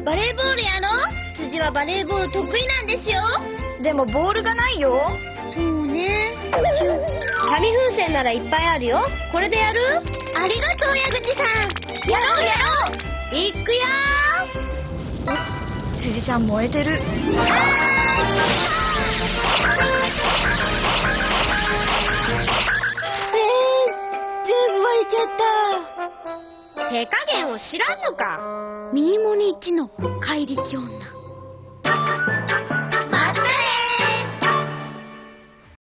はバレーボール得意なんですよ。でもボールがないよ。そうね。紙風船ならいっぱいあるよ。これでやる？ありがとう矢口さん。やろうやろう。いくよ。辻ちゃん燃えてる。全部割れちゃった手加減を知らんのか。ミニモニ一の怪力女。